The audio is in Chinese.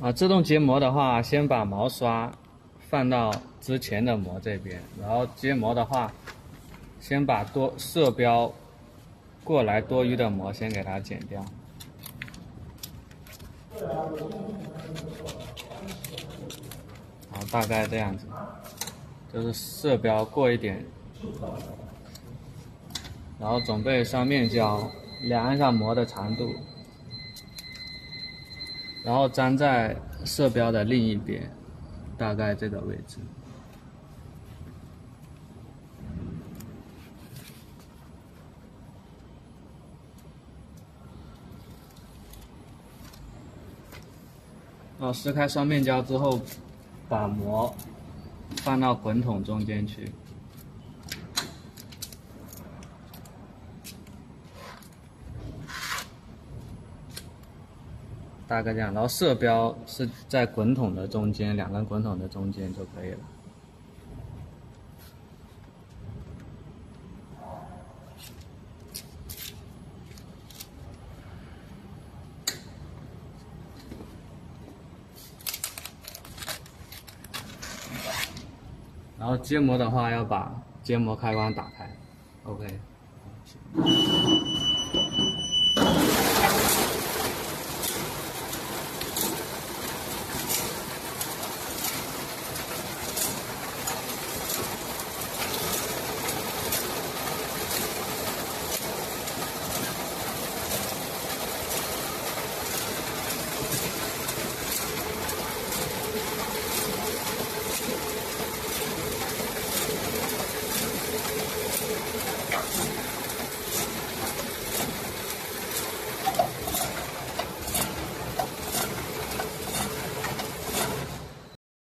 啊，自动结膜的话，先把毛刷放到之前的膜这边，然后结膜的话，先把多色标过来多余的膜先给它剪掉。好，大概这样子，就是色标过一点，然后准备上面胶，量一下膜的长度。然后粘在色标的另一边，大概这个位置。然后撕开双面胶之后，把膜放到滚筒中间去。大概这样，然后色标是在滚筒的中间，两根滚筒的中间就可以了。然后结膜的话，要把结膜开关打开。OK。